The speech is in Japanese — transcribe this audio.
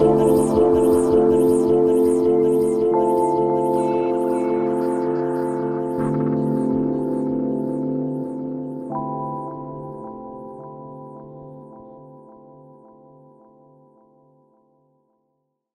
すごい。